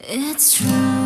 It's true.